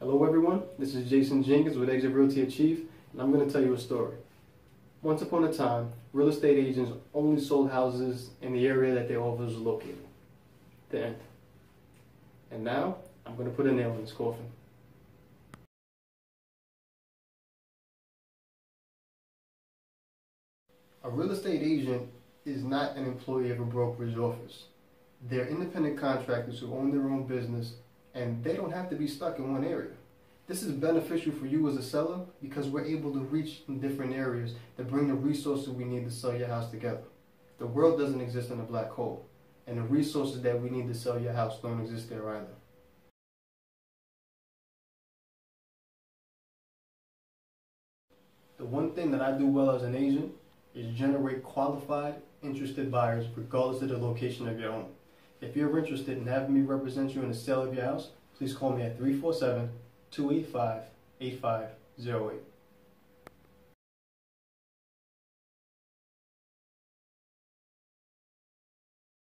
Hello everyone, this is Jason Jenkins with Exit Realty Achieve, and I'm going to tell you a story. Once upon a time, real estate agents only sold houses in the area that their office was located. The end. And now, I'm going to put a nail in this coffin. A real estate agent is not an employee of a brokerage office. They're independent contractors who own their own business and they don't have to be stuck in one area. This is beneficial for you as a seller because we're able to reach in different areas that bring the resources we need to sell your house together. The world doesn't exist in a black hole, and the resources that we need to sell your house don't exist there either. The one thing that I do well as an agent is generate qualified, interested buyers regardless of the location of your home. If you're interested in having me represent you in the sale of your house, please call me at 347 285 8508.